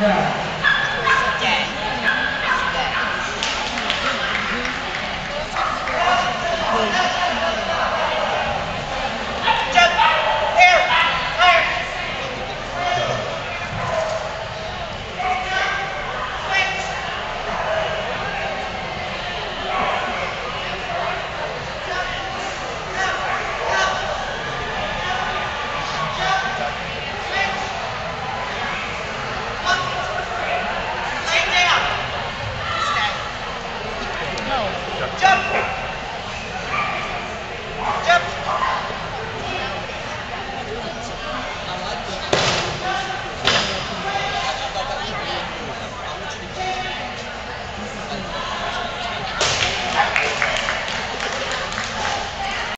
Yeah. ジゃンプ